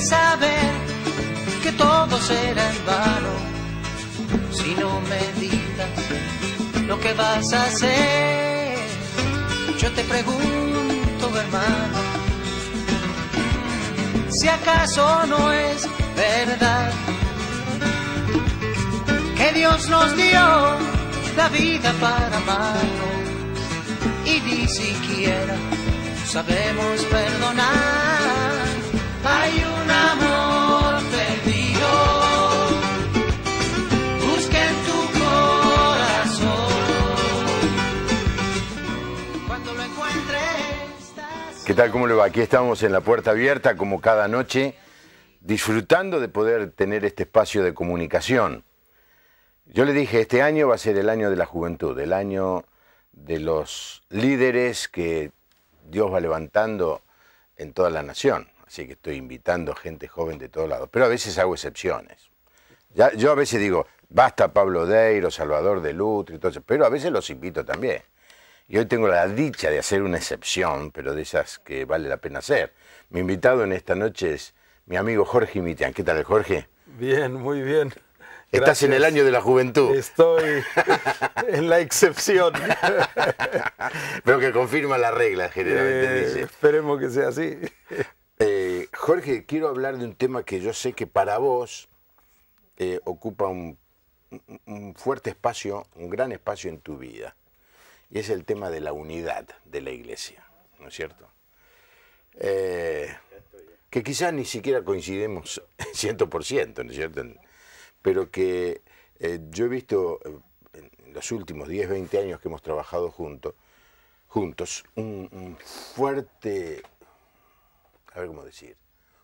saber que todo será en vano si no meditas lo que vas a hacer. Yo te pregunto, hermano, si acaso no es verdad que Dios nos dio la vida para amarnos y ni siquiera sabemos perdonar. ¿Qué tal? ¿Cómo le va? Aquí estamos en la puerta abierta, como cada noche, disfrutando de poder tener este espacio de comunicación. Yo le dije, este año va a ser el año de la juventud, el año de los líderes que Dios va levantando en toda la nación. Así que estoy invitando gente joven de todos lados. Pero a veces hago excepciones. Ya, yo a veces digo, basta Pablo Deiro, Salvador de Lutri, y pero a veces los invito también. Y hoy tengo la dicha de hacer una excepción, pero de esas que vale la pena hacer. Mi invitado en esta noche es mi amigo Jorge Mitian. ¿Qué tal, Jorge? Bien, muy bien. Estás en el año de la juventud, Estoy en la excepción. pero que confirma la regla, generalmente Eh, dice. esperemos que sea así. Eh, Jorge, quiero hablar de un tema que yo sé que para vos eh, ocupa un- un fuerte espacio, un gran espacio en tu vida. Y es el tema de la unidad de la iglesia, ¿no es cierto? Eh, que quizás ni siquiera coincidimos 100%, ¿no es cierto? Pero que eh, yo he visto eh, en los últimos 10, 20 años que hemos trabajado juntos, juntos, un, un fuerte a ver cómo decir,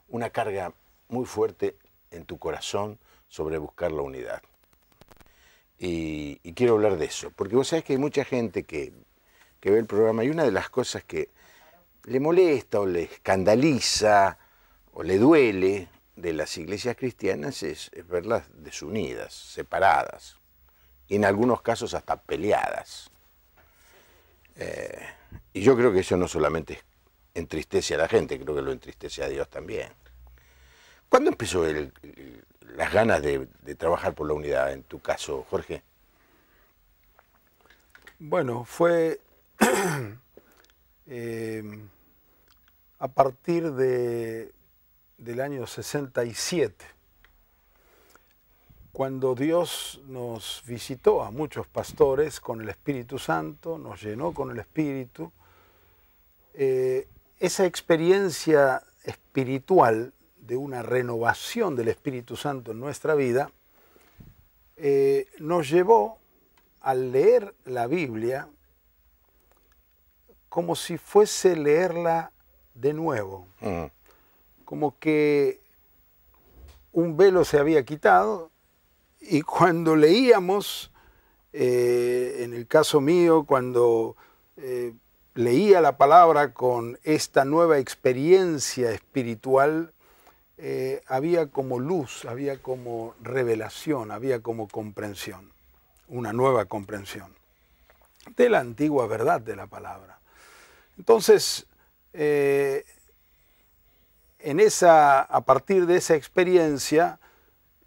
una carga muy fuerte en tu corazón sobre buscar la unidad. Y, quiero hablar de eso, porque vos sabés que hay mucha gente que, que ve el programa y una de las cosas que le molesta o le escandaliza o le duele de las iglesias cristianas es, verlas desunidas, separadas, y en algunos casos hasta peleadas. Eh, y yo creo que eso no solamente entristece a la gente, creo que lo entristece a Dios también. ¿Cuándo empezó el- las ganas de, trabajar por la unidad en tu caso, Jorge? Bueno, fue eh, a partir de, del año 67, cuando Dios nos visitó a muchos pastores con el Espíritu Santo, nos llenó con el Espíritu. Eh, esa experiencia espiritual de una renovación del Espíritu Santo en nuestra vida eh, nos llevó al leer la Biblia como si fuese leerla de nuevo, Mm, como que un velo se había quitado y cuando leíamos, eh, en el caso mío, cuando eh, leía la palabra con esta nueva experiencia espiritual, eh, había como luz, había como revelación, había como comprensión, una nueva comprensión de la antigua verdad de la palabra. Entonces, eh, en esa, a partir de esa experiencia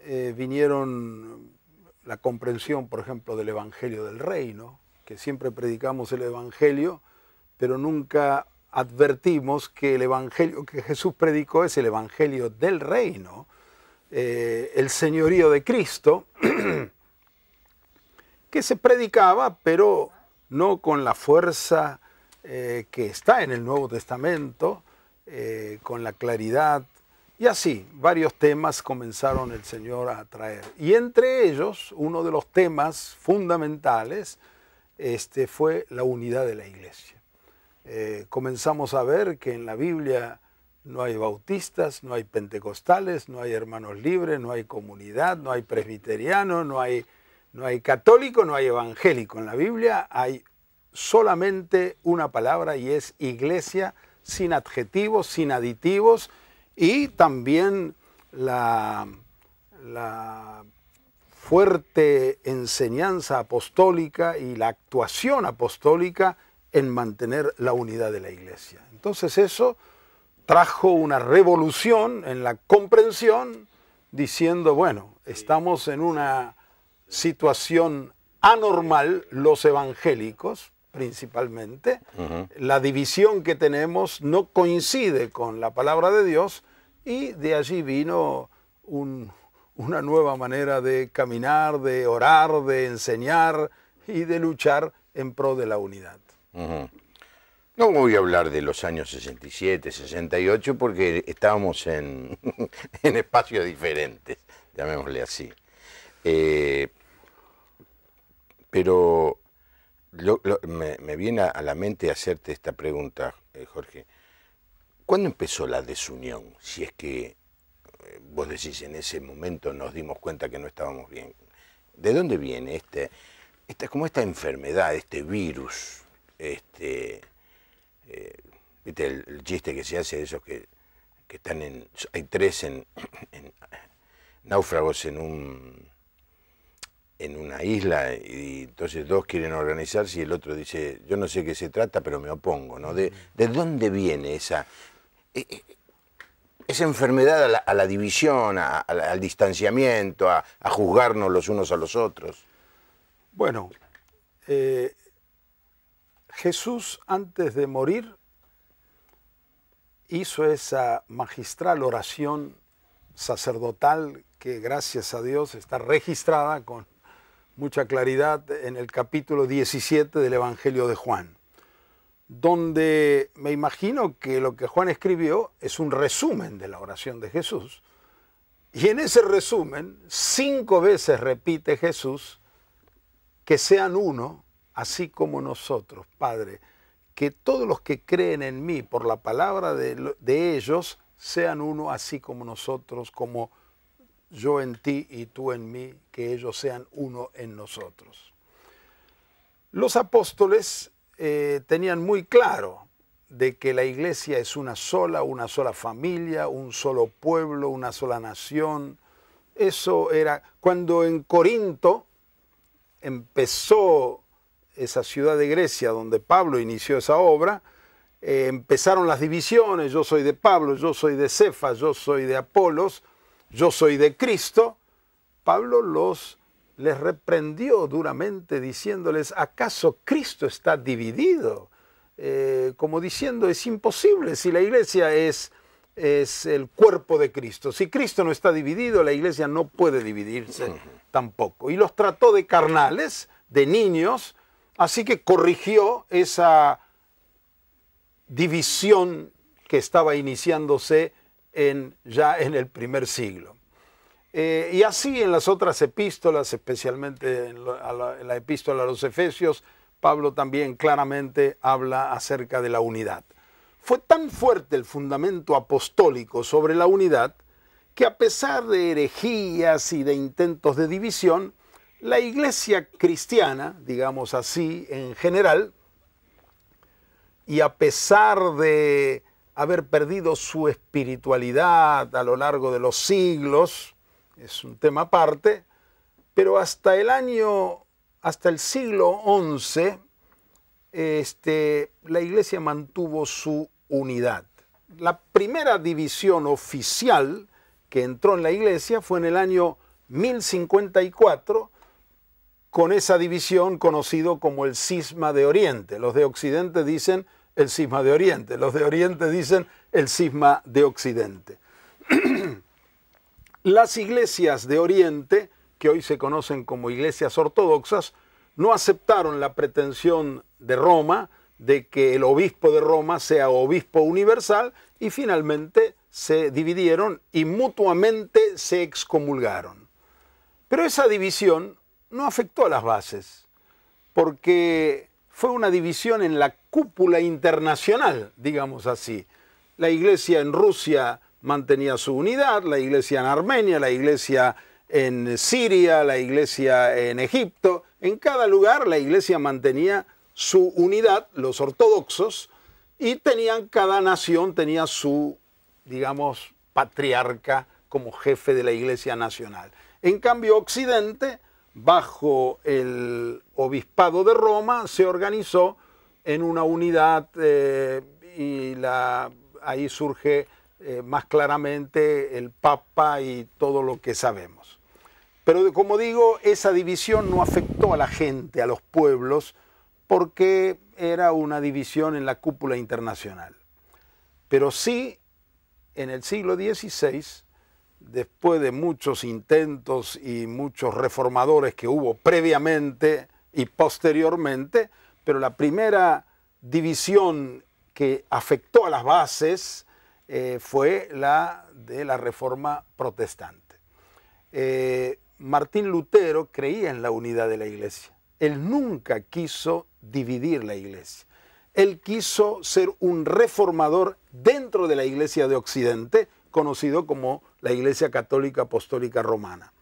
eh, vinieron la comprensión, por ejemplo, del Evangelio del Reino, que siempre predicamos el Evangelio, pero nunca advertimos que el Evangelio que Jesús predicó es el Evangelio del Reino, eh, el señorío de Cristo, que se predicaba, pero no con la fuerza eh, que está en el Nuevo Testamento, eh, con la claridad. Y así, varios temas comenzaron el Señor a traer. Y entre ellos, uno de los temas fundamentales este, fue la unidad de la iglesia. Eh, comenzamos a ver que en la Biblia no hay bautistas, no hay pentecostales, no hay hermanos libres, no hay comunidad, no hay presbiteriano, no hay, no hay católico, no hay evangélico. En la Biblia hay solamente una palabra y es iglesia sin adjetivos, sin aditivos y también la, la fuerte enseñanza apostólica y la actuación apostólica en mantener la unidad de la iglesia. Entonces eso trajo una revolución en la comprensión diciendo, bueno, estamos en una situación anormal, los evangélicos principalmente, la división que tenemos no coincide con la palabra de Dios y de allí vino una nueva manera de caminar, de orar, de enseñar y de luchar en pro de la unidad. No voy a hablar de los años 67, 68, porque estábamos en, en espacios diferentes, llamémosle así. Eh, pero me, viene a la mente hacerte esta pregunta, eh, Jorge. ¿Cuándo empezó la desunión? Si es que eh, vos decís en ese momento nos dimos cuenta que no estábamos bien. ¿De dónde viene este, esta, como esta enfermedad, este virus? Este, eh, ¿Viste el, chiste que se hace de esos que, están en. Hay tres en náufragos en un en una isla y entonces dos quieren organizarse y el otro dice, yo no sé qué se trata, pero me opongo, ¿no? ¿De, de dónde viene esa, e, e, esa enfermedad a la, división, al distanciamiento, a, juzgarnos los unos a los otros? Bueno, eh, Jesús antes de morir hizo esa magistral oración sacerdotal que gracias a Dios está registrada con mucha claridad en el capítulo 17 del Evangelio de Juan, donde me imagino que lo que Juan escribió es un resumen de la oración de Jesús. Y en ese resumen, cinco veces repite Jesús que sean uno, así como nosotros, Padre, que todos los que creen en mí por la palabra de, ellos sean uno, así como nosotros, como yo en ti y tú en mí, que ellos sean uno en nosotros. Los apóstoles eh, tenían muy claro de que la iglesia es una sola, una sola familia, un solo pueblo, una sola nación. Eso era cuando en Corinto empezó esa ciudad de Grecia donde Pablo inició esa obra, eh, empezaron las divisiones, yo soy de Pablo, yo soy de Cefas, yo soy de Apolos, yo soy de Cristo, Pablo los les reprendió duramente diciéndoles, ¿acaso Cristo está dividido? Eh, como diciendo, es imposible si la iglesia es, es el cuerpo de Cristo. Si Cristo no está dividido, la iglesia no puede dividirse tampoco. Y los trató de carnales, de niños, así que corrigió esa división que estaba iniciándose ya en el primer siglo. Eh, y así en las otras epístolas, especialmente en la, epístola a los Efesios, Pablo también claramente habla acerca de la unidad. Fue tan fuerte el fundamento apostólico sobre la unidad que a pesar de herejías y de intentos de división, la iglesia cristiana, digamos así en general, y a pesar de haber perdido su espiritualidad a lo largo de los siglos, es un tema aparte, pero hasta el año, hasta el siglo XI, este, la iglesia mantuvo su unidad. La primera división oficial que entró en la iglesia fue en el año 1054, con esa división conocido como el cisma de Oriente. Los de Occidente dicen el cisma de Oriente. Los de Oriente dicen el cisma de Occidente. Las iglesias de Oriente, que hoy se conocen como iglesias ortodoxas, no aceptaron la pretensión de Roma de que el obispo de Roma sea obispo universal y finalmente se dividieron y mutuamente se excomulgaron. Pero esa división no afectó a las bases, porque fue una división en la cúpula internacional, digamos así. La iglesia en Rusia mantenía su unidad, la iglesia en Armenia, la iglesia en Siria, la iglesia en Egipto. En cada lugar la iglesia mantenía su unidad, los ortodoxos, y tenían, cada nación tenía su, digamos, patriarca como jefe de la iglesia nacional. En cambio, Occidente, bajo el obispado de Roma, se organizó en una unidad eh, y ahí surge eh, más claramente el Papa y todo lo que sabemos. Pero como digo, esa división no afectó a la gente, a los pueblos, porque era una división en la cúpula internacional. Pero sí, en el siglo XVI, después de muchos intentos y muchos reformadores que hubo previamente y posteriormente, pero la primera división que afectó a las bases eh, fue la de la reforma protestante. Eh, Martín Lutero creía en la unidad de la iglesia. Él nunca quiso dividir la iglesia. Él quiso ser un reformador dentro de la iglesia de Occidente, conocido como la Iglesia Católica Apostólica Romana.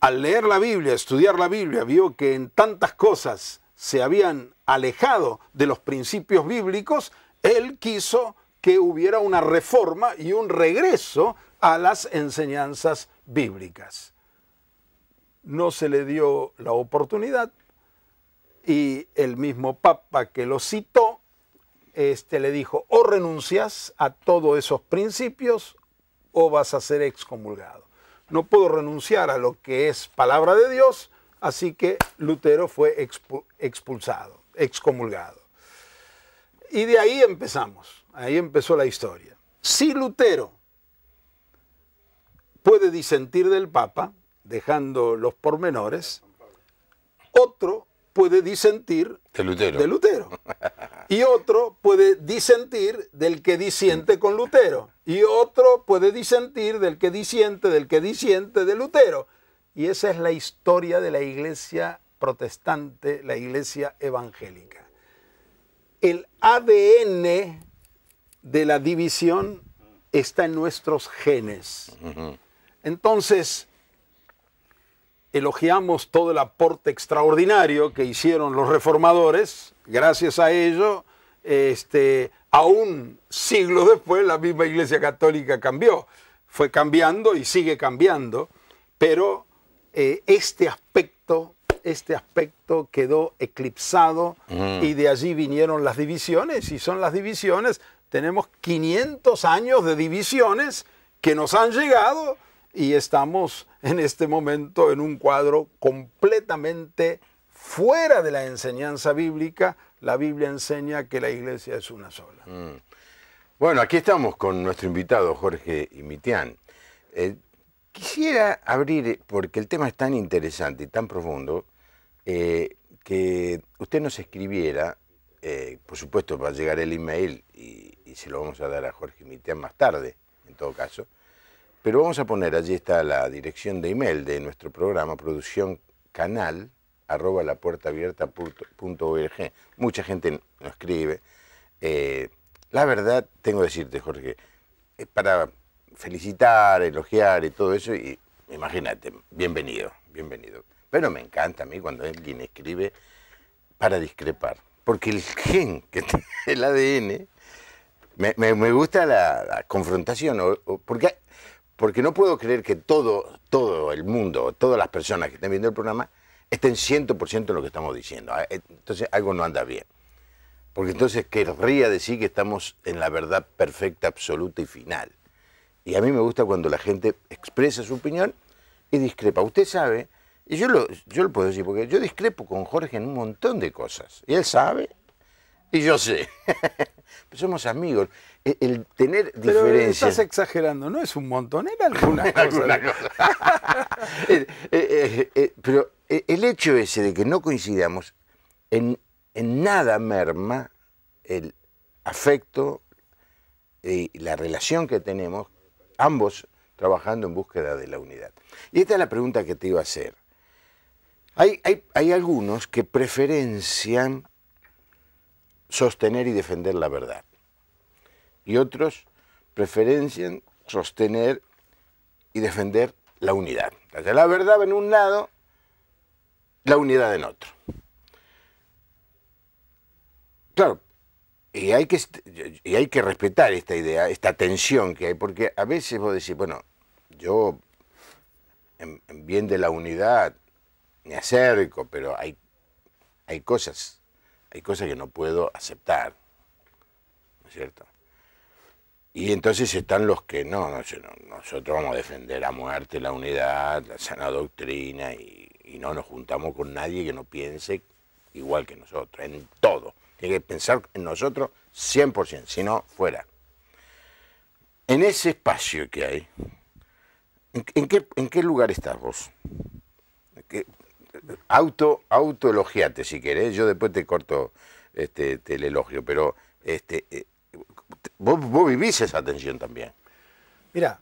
Al leer la Biblia, estudiar la Biblia, vio que en tantas cosas se habían alejado de los principios bíblicos él quiso que hubiera una reforma y un regreso a las enseñanzas bíblicas. No se le dio la oportunidad y el mismo Papa que lo citó este, le dijo, o renuncias a todos esos principios o vas a ser excomulgado. No puedo renunciar a lo que es palabra de Dios, así que Lutero fue expulsado, excomulgado. Y de ahí empezamos, ahí empezó la historia. Si Lutero puede disentir del Papa, dejando los pormenores, otro puede disentir De Lutero. de Lutero. Y otro puede disentir del que disiente con Lutero. Y otro puede disentir del que disiente, del que disiente de Lutero. Y esa es la historia de la iglesia protestante, la iglesia evangélica el ADN de la división está en nuestros genes. Entonces, elogiamos todo el aporte extraordinario que hicieron los reformadores. Gracias a ello, este, aún siglos después, la misma Iglesia Católica cambió. Fue cambiando y sigue cambiando, pero eh, este aspecto este aspecto quedó eclipsado y de allí vinieron las divisiones y son las divisiones, tenemos 500 años de divisiones que nos han llegado y estamos en este momento en un cuadro completamente fuera de la enseñanza bíblica. La Biblia enseña que la iglesia es una sola. Mm. Bueno, aquí estamos con nuestro invitado Jorge Imitián. Eh, quisiera abrir, porque el tema es tan interesante y tan profundo, eh, que usted nos escribiera, eh, por supuesto va a llegar el email y, se lo vamos a dar a Jorge Mitián más tarde, en todo caso, pero vamos a poner, allí está la dirección de email de nuestro programa, producción canal, arroba la puerta abierta Mucha gente nos escribe. Eh, la verdad, tengo que decirte, Jorge, es para felicitar, elogiar y todo eso, y imagínate, bienvenido, bienvenido. Pero me encanta a mí cuando alguien escribe para discrepar. Porque el gen que tiene el ADN, me, gusta la, confrontación. porque, porque no puedo creer que todo, todo el mundo, todas las personas que estén viendo el programa, estén 100% en lo que estamos diciendo. Ah, entonces algo no anda bien. Porque entonces querría decir que estamos en la verdad perfecta, absoluta y final. Y a mí me gusta cuando la gente expresa su opinión y discrepa. Usted sabe y yo lo, yo lo puedo decir, porque yo discrepo con Jorge en un montón de cosas. Y él sabe, y yo sé. Pero somos amigos. E, el, tener Pero diferencias. Estás exagerando, no es un montón, era alguna cosa. Alguna cosa. Eh, eh, eh, pero el hecho ese de que no coincidamos en, en nada merma el afecto y la relación que tenemos, ambos trabajando en búsqueda de la unidad. Y esta es la pregunta que te iba a hacer. Hay, algunos que preferencian sostener y defender la verdad. Y otros preferencian sostener y defender la unidad. la verdad en un lado, la unidad en otro. Claro, y hay que, y hay que respetar esta idea, esta tensión que hay, porque a veces vos decís, bueno, yo en, en bien de la unidad me acerco, pero hay, hay cosas, hay cosas que no puedo aceptar, ¿no es cierto? Y entonces están los que no, no nosotros vamos a defender a muerte la unidad, la sana doctrina y, no nos juntamos con nadie que no piense igual que nosotros, en todo. Tiene que pensar en nosotros 100%, si no, fuera. En ese espacio que hay, ¿en, en qué, en qué lugar estás vos? ¿Qué- auto, autoelogiate si querés, yo después te corto este, te el elogio, pero este, eh, vos, vos vivís esa tensión también. Mira,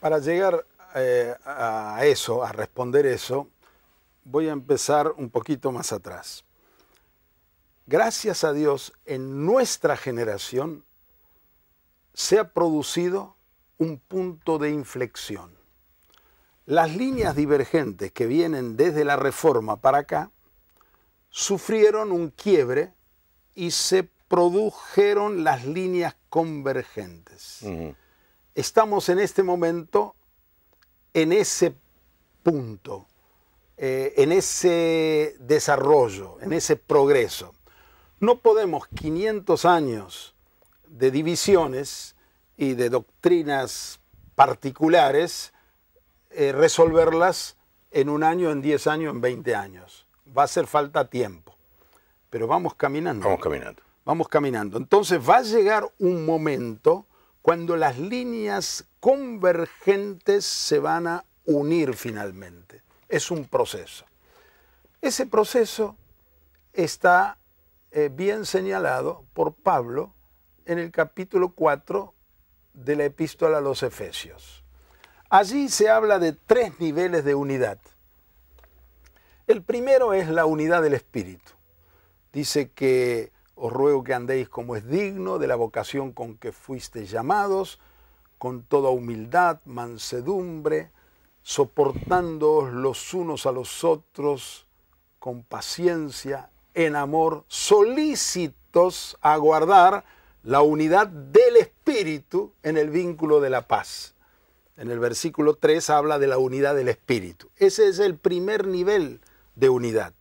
para llegar eh, a eso, a responder eso, voy a empezar un poquito más atrás. Gracias a Dios, en nuestra generación se ha producido un punto de inflexión. Las líneas divergentes que vienen desde la reforma para acá sufrieron un quiebre y se produjeron las líneas convergentes estamos en este momento en ese punto, eh, en ese desarrollo, en ese progreso. No podemos 500 años de divisiones y de doctrinas particulares eh, resolverlas en un año, en 10 años, en 20 años. Va a hacer falta tiempo, pero vamos caminando. Vamos caminando. Vamos caminando. Entonces va a llegar un momento cuando las líneas convergentes se van a unir finalmente. Es un proceso. Ese proceso está eh, bien señalado por Pablo en el capítulo 4 de la epístola a los Efesios. Allí se habla de tres niveles de unidad. El primero es la unidad del Espíritu. Dice que os ruego que andéis como es digno de la vocación con que fuisteis llamados, con toda humildad, mansedumbre, soportándoos los unos a los otros con paciencia, en amor, solícitos a guardar la unidad del Espíritu en el vínculo de la paz. En el versículo 3 habla de la unidad del Espíritu. Ese es el primer nivel de unidad.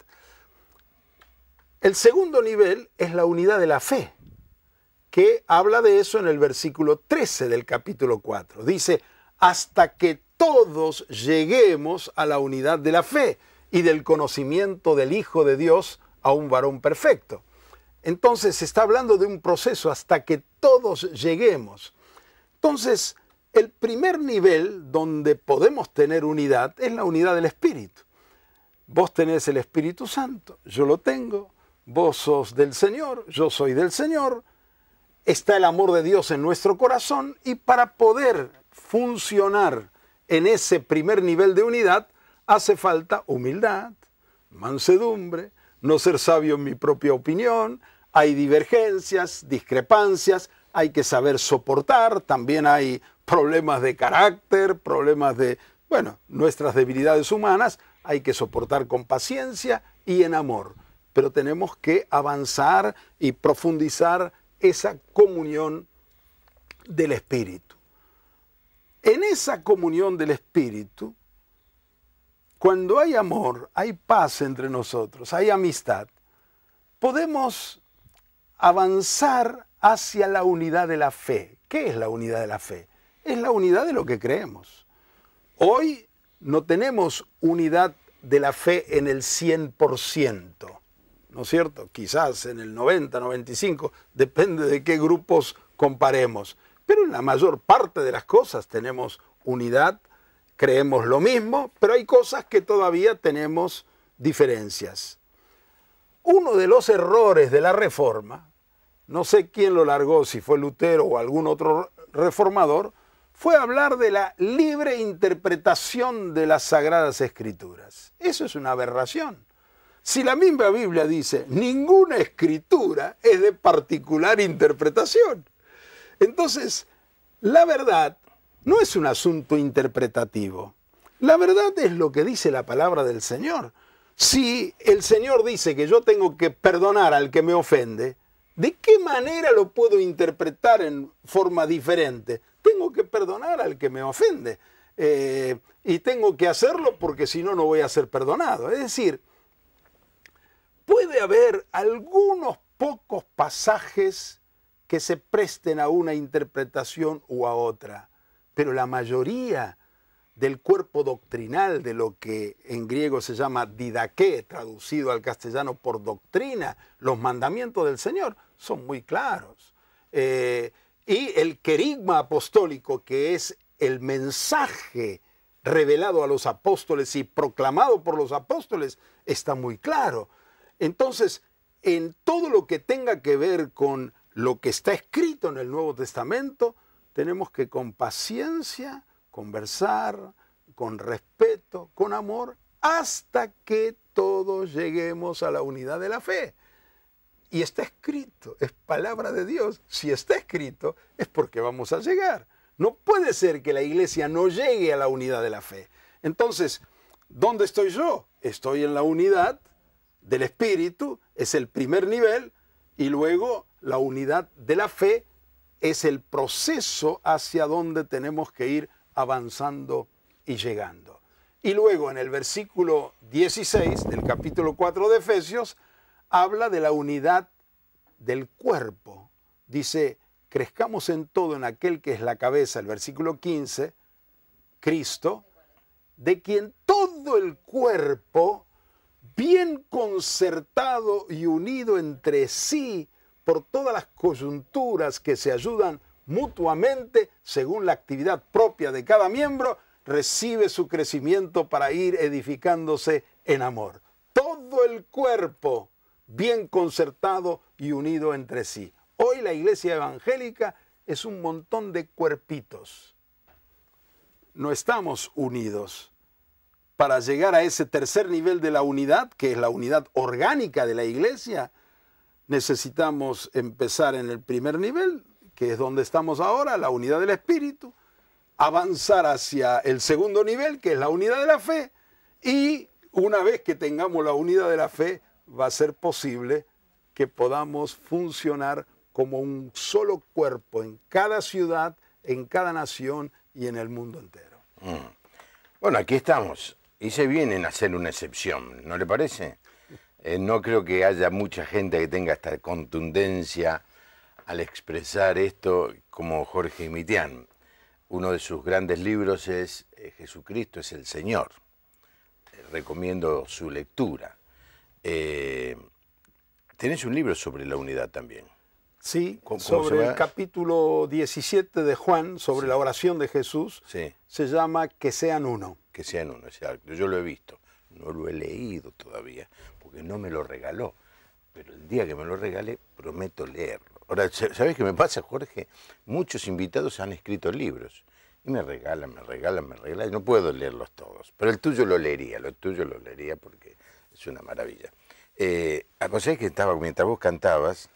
El segundo nivel es la unidad de la fe, que habla de eso en el versículo 13 del capítulo 4. Dice, hasta que todos lleguemos a la unidad de la fe y del conocimiento del Hijo de Dios a un varón perfecto. Entonces se está hablando de un proceso hasta que todos lleguemos. Entonces, el primer nivel donde podemos tener unidad es la unidad del Espíritu. Vos tenés el Espíritu Santo, yo lo tengo, vos sos del Señor, yo soy del Señor, está el amor de Dios en nuestro corazón y para poder funcionar en ese primer nivel de unidad hace falta humildad, mansedumbre, no ser sabio en mi propia opinión, hay divergencias, discrepancias, hay que saber soportar, también hay problemas de carácter, problemas de, bueno, nuestras debilidades humanas, hay que soportar con paciencia y en amor, pero tenemos que avanzar y profundizar esa comunión del Espíritu. En esa comunión del Espíritu, cuando hay amor, hay paz entre nosotros, hay amistad, podemos avanzar hacia la unidad de la fe. ¿Qué es la unidad de la fe? Es la unidad de lo que creemos. Hoy no tenemos unidad de la fe en el 100%, ¿no es cierto? Quizás en el 90, 95, depende de qué grupos comparemos. Pero en la mayor parte de las cosas tenemos unidad, creemos lo mismo, pero hay cosas que todavía tenemos diferencias. Uno de los errores de la reforma, no sé quién lo largó, si fue Lutero o algún otro reformador, fue hablar de la libre interpretación de las sagradas escrituras. Eso es una aberración. Si la misma Biblia dice, ninguna escritura es de particular interpretación. Entonces, la verdad no es un asunto interpretativo. La verdad es lo que dice la palabra del Señor. Si el Señor dice que yo tengo que perdonar al que me ofende, ¿de qué manera lo puedo interpretar en forma diferente? Tengo que perdonar al que me ofende. eh, y tengo que hacerlo porque si no, no voy a ser perdonado. Es decir, puede haber algunos pocos pasajes que se presten a una interpretación u a otra, pero la mayoría del cuerpo doctrinal de lo que en griego se llama didaqué, traducido al castellano por doctrina, los mandamientos del Señor son muy claros. Eh, y el querigma apostólico, que es el mensaje revelado a los apóstoles y proclamado por los apóstoles, está muy claro. Entonces, en todo lo que tenga que ver con lo que está escrito en el Nuevo Testamento, tenemos que con paciencia conversar, con respeto, con amor, hasta que todos lleguemos a la unidad de la fe. Y está escrito, es palabra de Dios. Si está escrito, es porque vamos a llegar. No puede ser que la iglesia no llegue a la unidad de la fe. Entonces, ¿dónde estoy yo? Estoy en la unidad del Espíritu, es el primer nivel, y luego la unidad de la fe es el proceso hacia donde tenemos que ir avanzando y llegando. Y luego en el versículo 16 del capítulo 4 de Efesios habla de la unidad del cuerpo. Dice, crezcamos en todo en aquel que es la cabeza, el versículo 15, Cristo, de quien todo el cuerpo, bien concertado y unido entre sí por todas las coyunturas que se ayudan mutuamente según la actividad propia de cada miembro, recibe su crecimiento para ir edificándose en amor. Todo el cuerpo bien concertado y unido entre sí. Hoy la iglesia evangélica es un montón de cuerpitos. No estamos unidos. Para llegar a ese tercer nivel de la unidad, que es la unidad orgánica de la iglesia, necesitamos empezar en el primer nivel, que es donde estamos ahora, la unidad del espíritu, avanzar hacia el segundo nivel, que es la unidad de la fe, y una vez que tengamos la unidad de la fe, va a ser posible que podamos funcionar como un solo cuerpo en cada ciudad, en cada nación y en el mundo entero. Mm. Bueno, aquí estamos. Y se vienen a hacer una excepción, ¿no le parece? Eh, no creo que haya mucha gente que tenga esta contundencia al expresar esto como Jorge Mitián. Uno de sus grandes libros es eh, Jesucristo es el Señor. Eh, recomiendo su lectura. Eh, tenés un libro sobre la unidad también. Sí, sobre el capítulo 17 de Juan, sobre la oración de Jesús, Sí. se llama Que sean uno. Que sean uno, exacto. Yo lo he visto. No lo he leído todavía, porque no me lo regaló. Pero el día que me lo regale, prometo leerlo. Ahora, ¿sabes qué me pasa, Jorge? Muchos invitados han escrito libros. Y me regalan, me regalan, me regalan. y No puedo leerlos todos. Pero el tuyo lo leería, lo tuyo lo leería porque es una maravilla. Eh, aconsejé que estaba, mientras vos cantabas.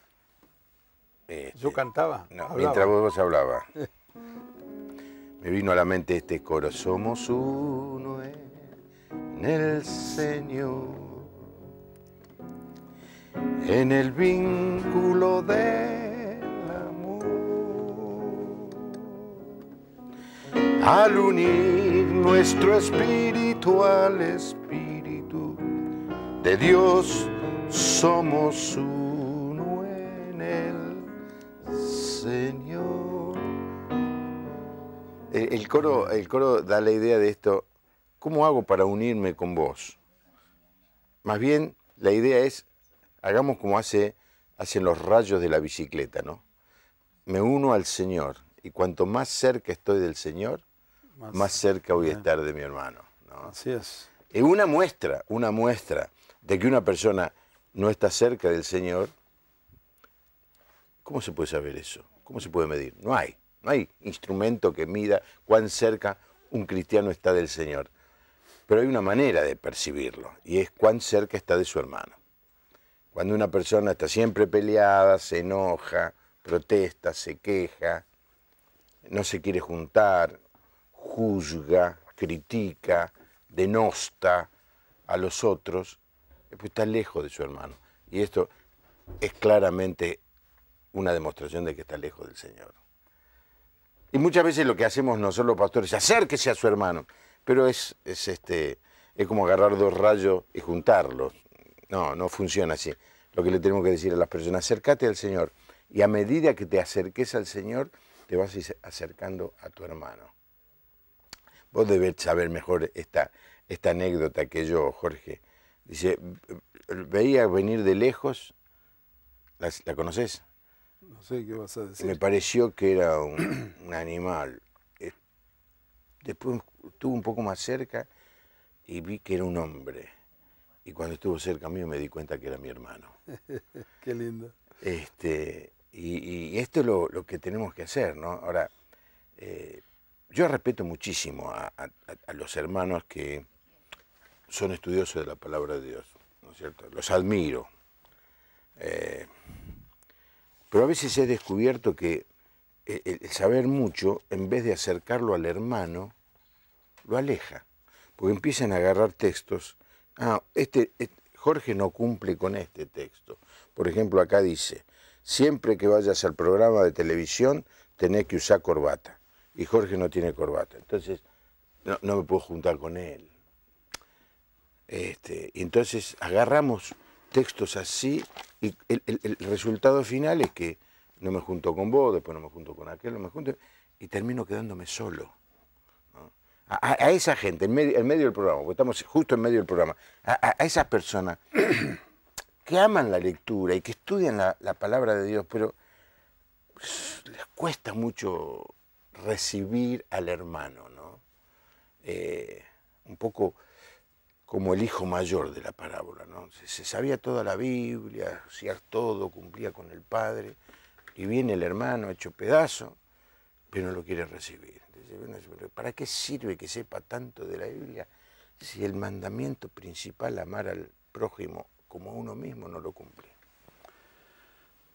este, Yo cantaba. No, hablaba. mientras vos hablabas. Me vino a la mente este coro. Somos uno en el Señor. En el vínculo del amor. Al unir nuestro espíritu al espíritu de Dios, somos uno en el Señor. El, el coro, el coro da la idea de esto. ¿Cómo hago para unirme con vos? Más bien, la idea es, hagamos como hace, hacen los rayos de la bicicleta, ¿no? Me uno al Señor y cuanto más cerca estoy del Señor, más, cerca voy a estar de mi hermano. ¿no? Así es. Es una muestra, una muestra de que una persona no está cerca del Señor. ¿Cómo se puede saber eso? ¿Cómo se puede medir? No hay. No hay instrumento que mida cuán cerca un cristiano está del Señor. Pero hay una manera de percibirlo y es cuán cerca está de su hermano. Cuando una persona está siempre peleada, se enoja, protesta, se queja, no se quiere juntar, juzga, critica, denosta a los otros, pues está lejos de su hermano. Y esto es claramente una demostración de que está lejos del Señor. Y muchas veces lo que hacemos nosotros los pastores es acérquese a su hermano. Pero es, es, este, es como agarrar dos rayos y juntarlos. No, no funciona así. Lo que le tenemos que decir a las personas, acércate al Señor. Y a medida que te acerques al Señor, te vas acercando a tu hermano. Vos debes saber mejor esta, esta anécdota que yo, Jorge. Dice, veía venir de lejos, ¿la, la conoces? No sé qué vas a decir. Me pareció que era un, un animal. Eh, Después estuvo un poco más cerca y vi que era un hombre. Y cuando estuvo cerca mío me di cuenta que era mi hermano. Qué lindo. Este, y, y esto es lo, lo que tenemos que hacer, ¿no? Ahora, eh, yo respeto muchísimo a, a- a los hermanos que son estudiosos de la palabra de Dios, ¿no es cierto? Los admiro. Eh, pero a veces he descubierto que el, saber mucho, en vez de acercarlo al hermano, lo aleja. Porque empiezan a agarrar textos. Ah, este, Jorge no cumple con este texto. Por ejemplo, acá dice, siempre que vayas al programa de televisión tenés que usar corbata. Y Jorge no tiene corbata. Entonces, no, no me puedo juntar con él. Este, entonces agarramos textos así y el, el- el resultado final es que no me junto con vos, después no me junto con aquel, no me junto, y termino quedándome solo. A, esa gente, en medio, del programa, porque estamos justo en medio del programa, a, esas personas que aman la lectura y que estudian la, la palabra de Dios, pero les cuesta mucho recibir al hermano, ¿no? Eh, un poco como el hijo mayor de la parábola, ¿no? Se, sabía toda la Biblia, hacía todo, cumplía con el padre, y viene el hermano hecho pedazo, pero no lo quiere recibir. Pero ¿para qué sirve que sepa tanto de la Biblia si el mandamiento principal, amar al prójimo como uno mismo, no lo cumple?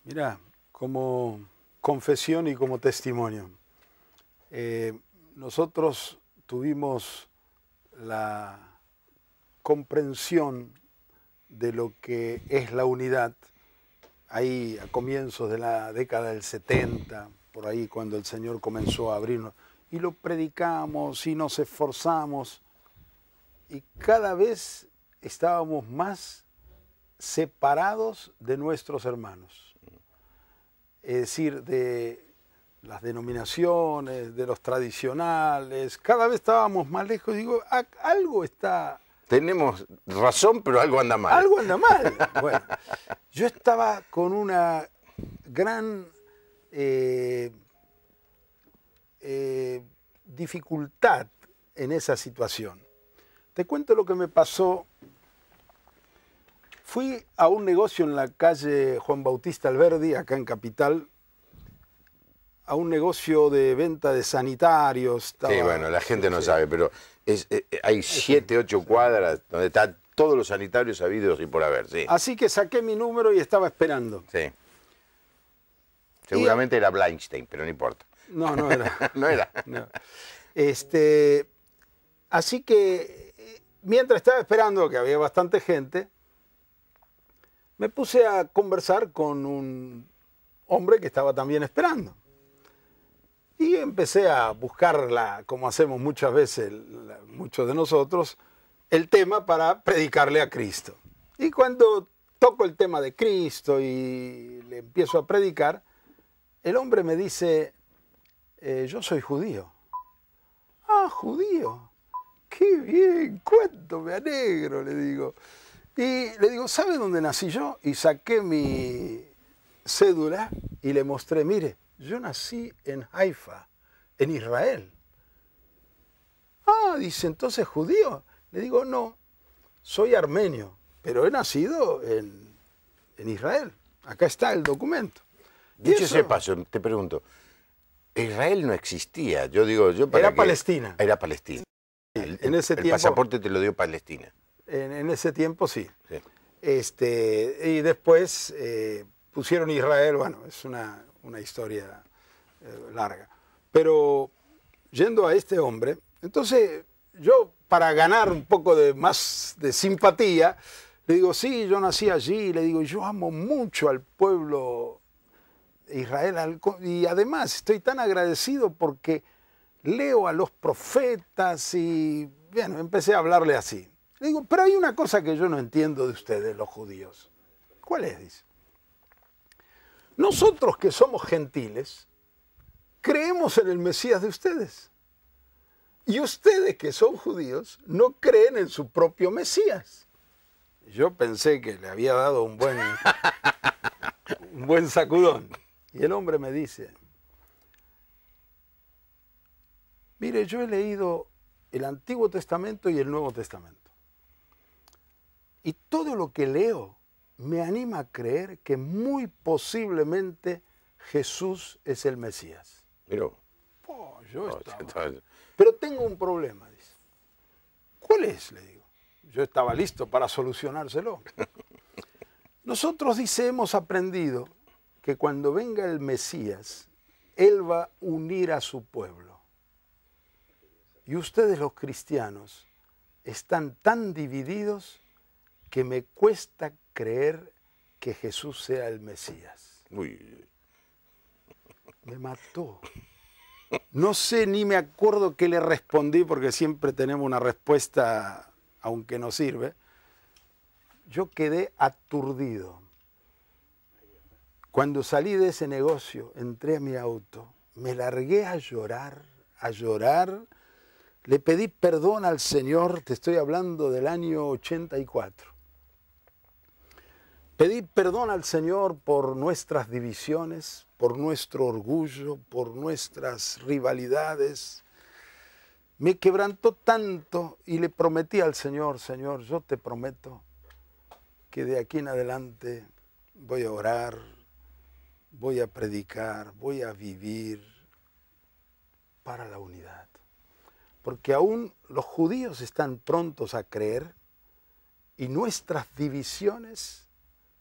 Mira, como confesión y como testimonio, eh, nosotros tuvimos la comprensión de lo que es la unidad ahí a comienzos de la década del 70, por ahí cuando el Señor comenzó a abrirnos, y lo predicamos y nos esforzamos, y cada vez estábamos más separados de nuestros hermanos. Es decir, de las denominaciones, de los tradicionales, cada vez estábamos más lejos. Digo, "A- algo está, Tenemos razón, pero algo anda mal. algo anda mal. Bueno, yo estaba con una gran eh, eh, dificultad en esa situación. Te cuento lo que me pasó. Fui a un negocio en la calle Juan Bautista Alberdi, acá en Capital, a un negocio de venta de sanitarios. Sí, bueno, la gente no sí. sabe, pero es, eh, eh, hay siete, ocho cuadras donde están todos los sanitarios habidos y por haber, sí. Así que saqué mi número y estaba esperando. sí. Seguramente era Blindstein, pero no importa. No, no era. no era. No. Este, así que mientras estaba esperando, que había bastante gente, me puse a conversar con un hombre que estaba también esperando. Y empecé a buscarla, como hacemos muchas veces, muchos de nosotros, el tema para predicarle a Cristo. Y cuando toco el tema de Cristo y le empiezo a predicar, el hombre me dice, eh, yo soy judío. Ah, judío. Qué bien, cuánto me alegro, le digo. Y le digo, ¿sabe dónde nací yo? Y saqué mi cédula y le mostré, mire, yo nací en Haifa, en Israel. Ah, dice, entonces judío. Le digo, no, soy armenio, pero he nacido en, en Israel. Acá está el documento. Dicho ese paso, te pregunto, Israel no existía. Yo digo, yo para Era Palestina. Era Palestina. El, en ese el tiempo- pasaporte te lo dio Palestina. En, en ese tiempo sí. Sí. Este, y después eh, pusieron Israel, bueno, es una, una historia eh, larga. Pero yendo a este hombre, entonces yo para ganar un poco de más de simpatía, le digo, sí, yo nací allí, le digo, yo amo mucho al pueblo Israel. Y además estoy tan agradecido porque leo a los profetas y, bueno, empecé a hablarle así. Le digo, pero hay una cosa que yo no entiendo de ustedes, los judíos. ¿Cuál es? Dice. Nosotros que somos gentiles, creemos en el Mesías de ustedes. Y ustedes que son judíos, no creen en su propio Mesías. Yo pensé que le había dado un buen, un buen sacudón. Y el hombre me dice, mire, yo he leído el Antiguo Testamento y el Nuevo Testamento. Y todo lo que leo me anima a creer que muy posiblemente Jesús es el Mesías. Pero, Oh, yo estaba- estaba- Pero tengo un problema, dice. ¿Cuál es? Le digo. Yo estaba listo para solucionárselo. Nosotros, dice, hemos aprendido que cuando venga el Mesías, Él va a unir a su pueblo. Y ustedes los cristianos están tan divididos que me cuesta creer que Jesús sea el Mesías. uy, Me mató. No sé ni me acuerdo qué le respondí porque siempre tenemos una respuesta aunque no sirve. Yo quedé aturdido. Cuando salí de ese negocio, entré a mi auto, me largué a llorar, a llorar. Le pedí perdón al Señor, te estoy hablando del año 84. Pedí perdón al Señor por nuestras divisiones, por nuestro orgullo, por nuestras rivalidades. Me quebrantó tanto y le prometí al Señor, Señor, yo te prometo que de aquí en adelante voy a orar, voy a predicar, voy a vivir para la unidad. Porque aún los judíos están prontos a creer y nuestras divisiones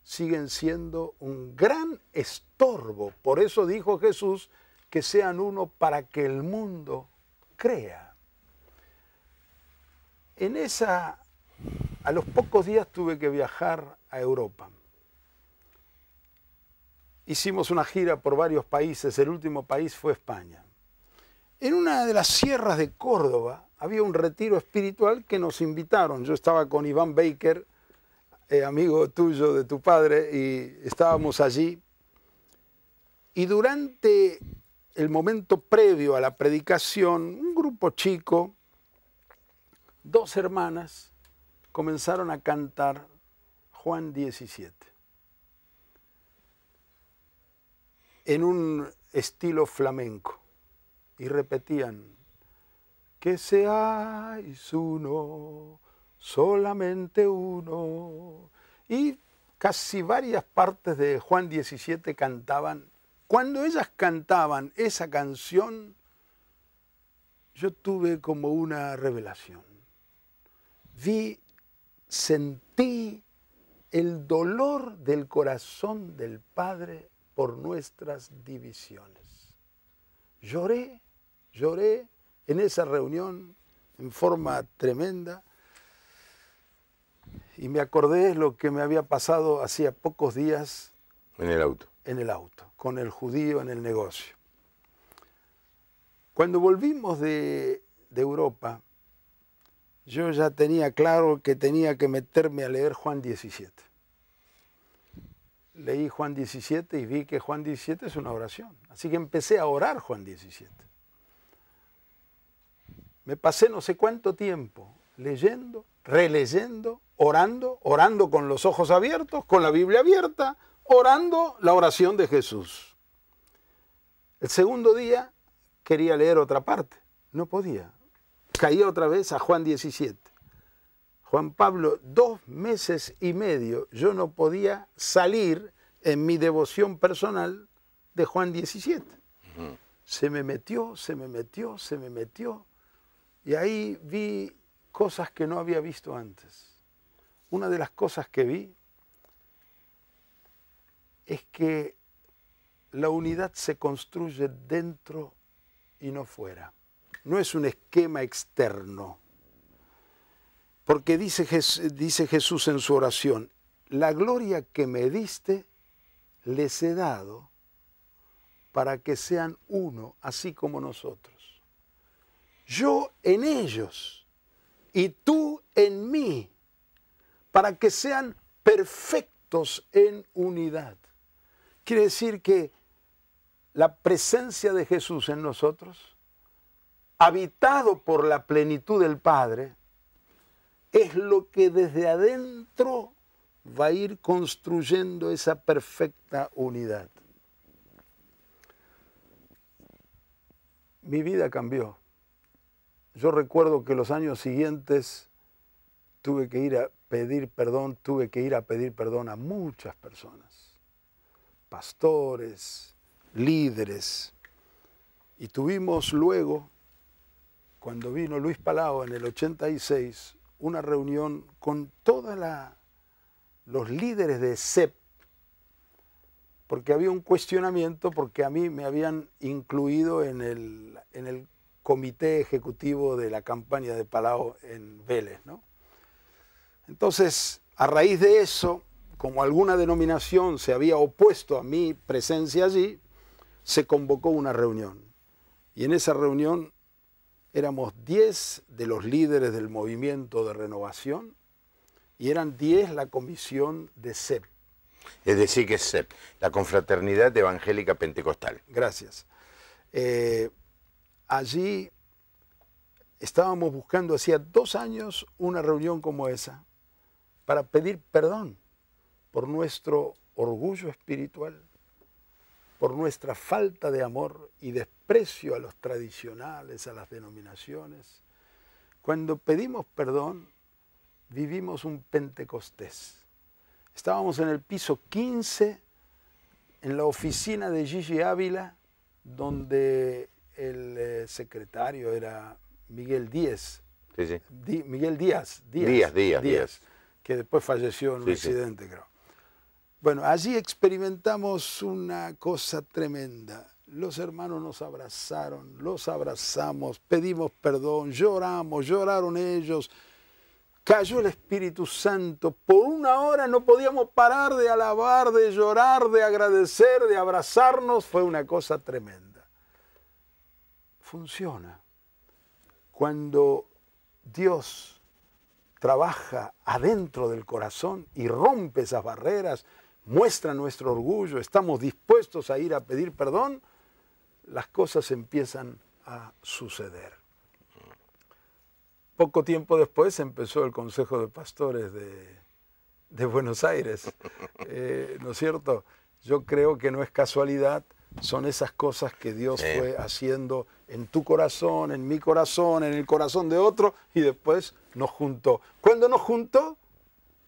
siguen siendo un gran estorbo. Por eso dijo Jesús que sean uno para que el mundo crea. En esa, a los pocos días tuve que viajar a Europa. Hicimos una gira por varios países, el último país fue España. En una de las sierras de Córdoba había un retiro espiritual que nos invitaron. Yo estaba con Iván Baker, eh, amigo tuyo, de tu padre, y estábamos allí. Y durante el momento previo a la predicación, un grupo chico, dos hermanas, comenzaron a cantar Juan 17 en un estilo flamenco y repetían que seáis uno, solamente uno. Y casi varias partes de Juan 17 cantaban. Cuando ellas cantaban esa canción, yo tuve como una revelación. Vi, sentí el dolor del corazón del Padre por nuestras divisiones. Lloré, lloré en esa reunión en forma tremenda y me acordé lo que me había pasado hacía pocos días en el auto. en el auto, con el judío en el negocio. Cuando volvimos de, de Europa, yo ya tenía claro que tenía que meterme a leer Juan 17. Leí Juan 17 y vi que Juan 17 es una oración. Así que empecé a orar Juan 17. Me pasé no sé cuánto tiempo leyendo, releyendo, orando, orando con los ojos abiertos, con la Biblia abierta, orando la oración de Jesús. El segundo día quería leer otra parte, no podía. Caía otra vez a Juan 17. Juan Pablo, dos meses y medio yo no podía salir en mi devoción personal de Juan 17. Se me metió, se me metió, se me metió. Y ahí vi cosas que no había visto antes. Una de las cosas que vi es que la unidad se construye dentro y no fuera. No es un esquema externo. Porque dice, Jes- dice Jesús en su oración, la gloria que me diste les he dado para que sean uno, así como nosotros. Yo en ellos y tú en mí, para que sean perfectos en unidad. Quiere decir que la presencia de Jesús en nosotros, habitado por la plenitud del Padre, es lo que desde adentro va a ir construyendo esa perfecta unidad. Mi vida cambió. Yo recuerdo que los años siguientes tuve que ir a pedir perdón, tuve que ir a pedir perdón a muchas personas, pastores, líderes. Y tuvimos luego, cuando vino Luis Palau en el 86, una reunión con todos los líderes de CEP, porque había un cuestionamiento, porque a mí me habían incluido en el, en el comité ejecutivo de la campaña de Palau en Vélez. ¿no? Entonces, a raíz de eso, como alguna denominación se había opuesto a mi presencia allí, se convocó una reunión. Y en esa reunión éramos 10 de los líderes del movimiento de renovación y eran 10 la comisión de CEP. Es decir, que es CEP, la Confraternidad Evangélica Pentecostal. Gracias. Eh, allí estábamos buscando hacía dos años una reunión como esa para pedir perdón por nuestro orgullo espiritual, por nuestra falta de amor y desprecio a los tradicionales, a las denominaciones. Cuando pedimos perdón, vivimos un Pentecostés. Estábamos en el piso 15, en la oficina de Gigi Ávila, donde el eh, secretario era Miguel Díez. Miguel Díaz, Díaz, Díaz, Díaz, que después falleció en un accidente, creo. Bueno, allí experimentamos una cosa tremenda. Los hermanos nos abrazaron, los abrazamos, pedimos perdón, lloramos, lloraron ellos. Cayó el Espíritu Santo. Por una hora no podíamos parar de alabar, de llorar, de agradecer, de abrazarnos. Fue una cosa tremenda. Funciona. Cuando Dios trabaja adentro del corazón y rompe esas barreras, muestra nuestro orgullo, estamos dispuestos a ir a pedir perdón, las cosas empiezan a suceder. Poco tiempo después empezó el Consejo de Pastores de, Buenos Aires, eh, ¿no es cierto? Yo creo que no es casualidad, son esas cosas que Dios fue haciendo en tu corazón, en mi corazón, en el corazón de otro, y después nos juntó. Cuando nos juntó,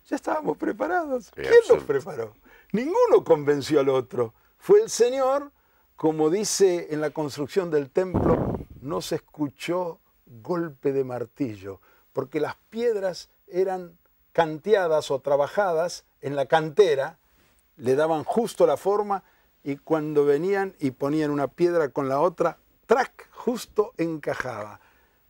ya estábamos preparados. ¿Quién nos preparó? Ninguno convenció al otro. Fue el Señor, como dice en la construcción del templo, no se escuchó golpe de martillo, porque las piedras eran canteadas o trabajadas en la cantera, le daban justo la forma y cuando venían y ponían una piedra con la otra, ¡trac! justo encajaba.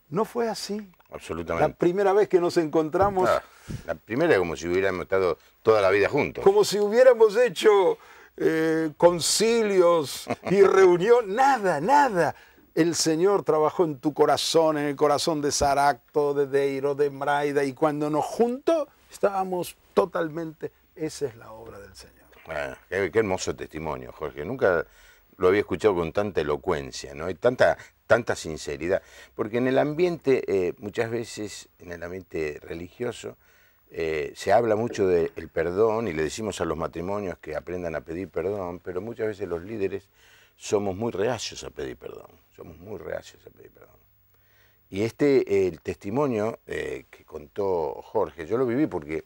No fue así. Absolutamente. La primera vez que nos encontramos. Ah, la primera como si hubiéramos estado toda la vida juntos. Como si hubiéramos hecho eh, concilios y reunión. Nada, nada. El Señor trabajó en tu corazón, en el corazón de Saracto, de Deiro, de Mraida, y cuando nos juntó, estábamos totalmente. Esa es la obra del Señor. Ah, qué, hermoso testimonio, Jorge. Nunca lo había escuchado con tanta elocuencia, ¿no? Hay tanta tanta sinceridad, porque en el ambiente, eh, muchas veces, en el ambiente religioso, eh, se habla mucho del perdón y le decimos a los matrimonios que aprendan a pedir perdón, pero muchas veces los líderes somos muy reacios a pedir perdón, somos muy reacios a pedir perdón. Y este, el testimonio eh, que contó Jorge, yo lo viví porque,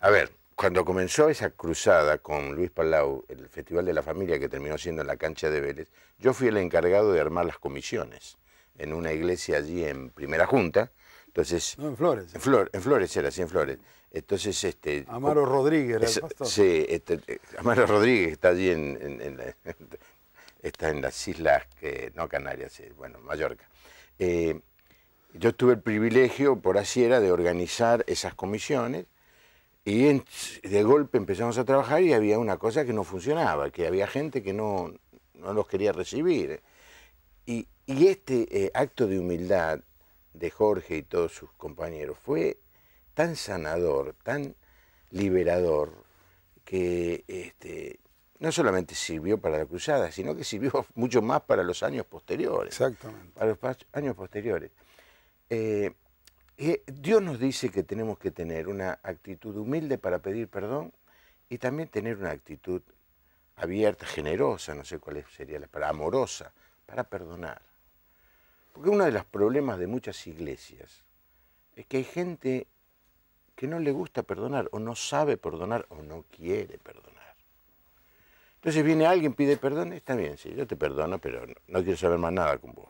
a ver, cuando comenzó esa cruzada con Luis Palau, el Festival de la Familia que terminó siendo en la cancha de Vélez, yo fui el encargado de armar las comisiones en una iglesia allí en Primera Junta. Entonces, no, en Flores. En, Flor, en Flores era, sí, en Flores. Entonces, este. Amaro Rodríguez, era el pastor. Sí, este, eh, Amaro Rodríguez está allí en, está en las islas, que, no Canarias, bueno, Mallorca. Eh, yo tuve el privilegio, por así era, de organizar esas comisiones y de golpe empezamos a trabajar y había una cosa que no funcionaba, que había gente que no, no los quería recibir. Y, y este eh, acto de humildad de Jorge y todos sus compañeros fue tan sanador, tan liberador, que este, no solamente sirvió para la cruzada, sino que sirvió mucho más para los años posteriores. Exactamente. Para los años posteriores. Eh, eh, Dios nos dice que tenemos que tener una actitud humilde para pedir perdón y también tener una actitud abierta, generosa, no sé cuál sería la palabra, amorosa, para perdonar. Porque uno de los problemas de muchas iglesias es que hay gente que no le gusta perdonar, o no sabe perdonar, o no quiere perdonar. Entonces viene alguien, pide perdón, está bien, sí, yo te perdono, pero no, no quiero saber más nada con vos.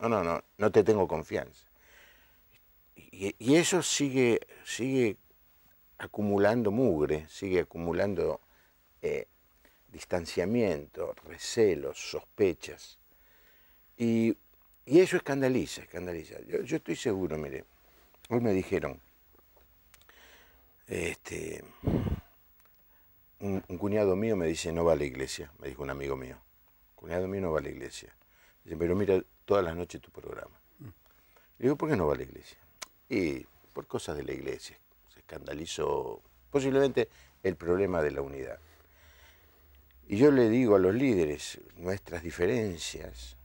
No, no, no, no te tengo confianza. Y, eso sigue, sigue acumulando mugre, sigue acumulando eh, distanciamiento, recelos, sospechas. Y, eso escandaliza, escandaliza. Yo, estoy seguro, mire, hoy me dijeron, este, un, un cuñado mío me dice, no va a la iglesia, me dijo un amigo mío, cuñado mío no va a la iglesia. Dice, pero mira todas las noches tu programa. Le digo, ¿por qué no va a la iglesia? Por cosas de la iglesia. Se escandalizó posiblemente el problema de la unidad. Y yo le digo a los líderes, nuestras diferencias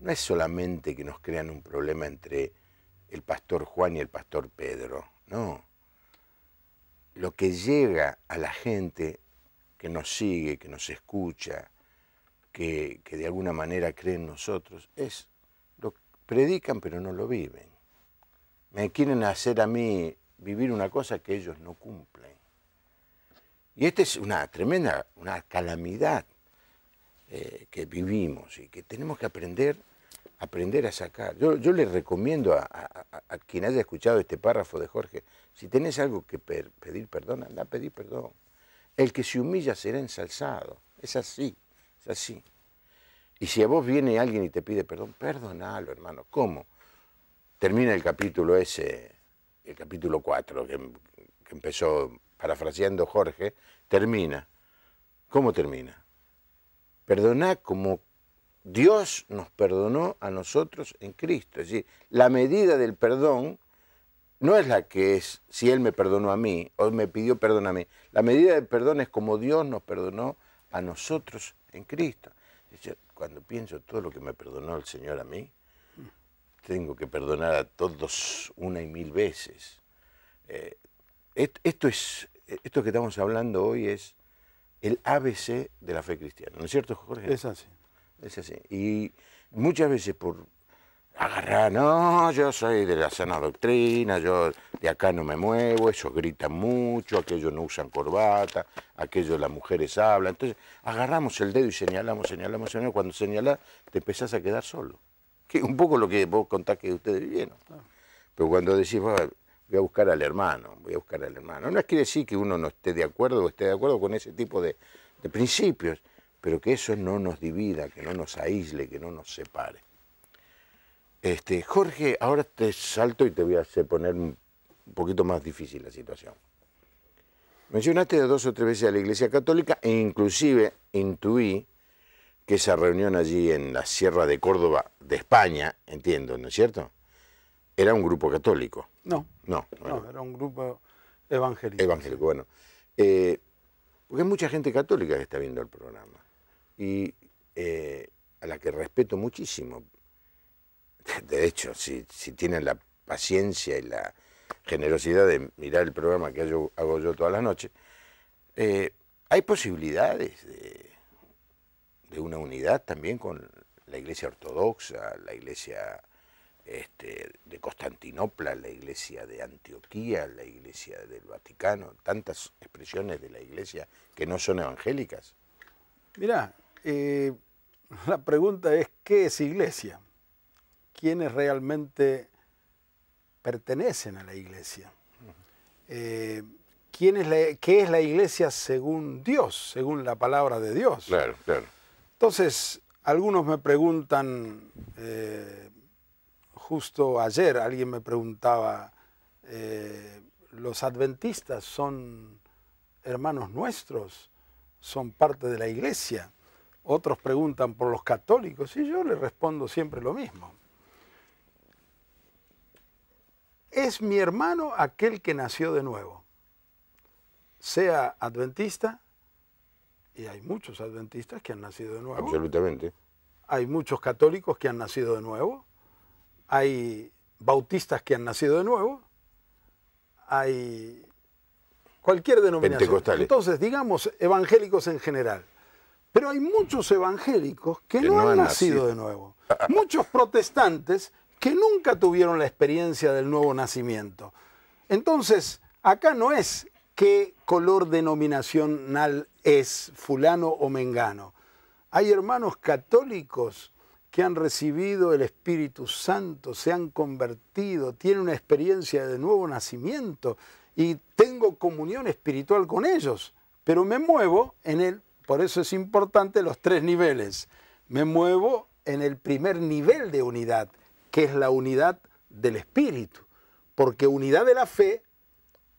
no es solamente que nos crean un problema entre el pastor Juan y el pastor Pedro, no. Lo que llega a la gente que nos sigue, que nos escucha, que, que de alguna manera cree en nosotros, es, lo predican pero no lo viven. Me quieren hacer a mí vivir una cosa que ellos no cumplen. Y esta es una tremenda, una calamidad eh, que vivimos y que tenemos que aprender, aprender a sacar. Yo, yo le recomiendo a, quien haya escuchado este párrafo de Jorge, si tenés algo que pedir perdón, anda a pedir perdón. El que se humilla será ensalzado. Es así, es así. Y si a vos viene alguien y te pide perdón, perdonalo, hermano. ¿Cómo? Termina el capítulo ese, el capítulo 4, que, empezó parafraseando Jorge, termina. ¿Cómo termina? Perdoná como Dios nos perdonó a nosotros en Cristo. Es decir, la medida del perdón no es la que es si Él me perdonó a mí o me pidió perdón a mí. La medida del perdón es como Dios nos perdonó a nosotros en Cristo. Cuando pienso todo lo que me perdonó el Señor a mí, tengo que perdonar a todos una y mil veces. Eh, esto, es, esto que estamos hablando hoy es el ABC de la fe cristiana, ¿no es cierto, Jorge? Es así. Es así. Y muchas veces por agarrar, no, yo soy de la sana doctrina, yo de acá no me muevo, eso gritan mucho, aquellos no usan corbata, aquellos las mujeres hablan. Entonces agarramos el dedo y señalamos, señalamos, señalamos. Cuando señalás te empezás a quedar solo. Que un poco lo que vos contás que ustedes vivieron. Pero cuando decís, "Ah, voy a buscar al hermano, voy a buscar al hermano, no es quiere decir que uno no esté de acuerdo o esté de acuerdo con ese tipo de, de principios, pero que eso no nos divida, que no nos aísle, que no nos separe. Este, Jorge, ahora te salto y te voy a hacer poner un un poquito más difícil la situación. Mencionaste dos o tres veces a la Iglesia Católica e inclusive intuí que esa reunión allí en la Sierra de Córdoba de España, entiendo, ¿no es cierto? Era un grupo católico. No, No, no no, era un grupo evangélico. evangélico. Bueno, eh, porque hay mucha gente católica que está viendo el programa y eh, a la que respeto muchísimo. De hecho, si, si tienen la paciencia y la generosidad de mirar el programa que yo, hago yo todas las noches, eh, hay posibilidades de, de una unidad también con la iglesia ortodoxa, la iglesia este, de Constantinopla, la iglesia de Antioquía, la iglesia del Vaticano, tantas expresiones de la iglesia que no son evangélicas. Mirá, eh, la pregunta es, ¿qué es iglesia? ¿Quiénes realmente pertenecen a la iglesia? Eh, ¿quién es la- ¿Qué es la iglesia según Dios, según la palabra de Dios? Claro, claro. Entonces, algunos me preguntan, eh, justo ayer alguien me preguntaba, eh, ¿los adventistas son hermanos nuestros? ¿Son parte de la iglesia? otros preguntan por los católicos y yo les respondo siempre lo mismo. Es mi hermano aquel que nació de nuevo, sea adventista, y hay muchos adventistas que han nacido de nuevo. Absolutamente. Hay muchos católicos que han nacido de nuevo. Hay bautistas que han nacido de nuevo. Hay cualquier denominación. Pentecostales. Entonces, digamos evangélicos en general. Pero hay muchos evangélicos que, Que no, han nacido nacido. de nuevo. Muchos protestantes que nunca tuvieron la experiencia del nuevo nacimiento. Entonces, acá no es qué color denominacional es fulano o mengano. Hay hermanos católicos que han recibido el Espíritu Santo, se han convertido, tienen una experiencia de nuevo nacimiento y tengo comunión espiritual con ellos, pero me muevo en el, por eso es importante los tres niveles, me muevo en el primer nivel de unidad, que es la unidad del Espíritu, porque unidad de la fe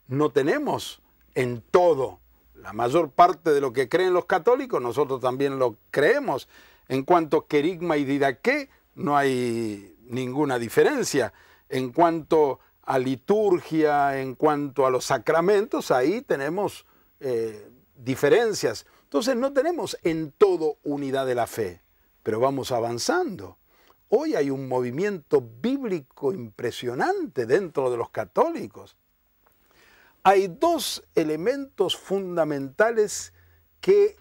no tenemos en todo. La mayor parte de lo que creen los católicos, nosotros también lo creemos. En cuanto a querigma y didaqué, no hay ninguna diferencia. En cuanto a liturgia, en cuanto a los sacramentos, ahí tenemos eh, diferencias. Entonces no tenemos en todo unidad de la fe, pero vamos avanzando. Hoy hay un movimiento bíblico impresionante dentro de los católicos hay dos elementos fundamentales que